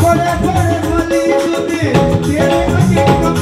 Go, go, go, go. Thank you.